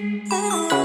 Ooh.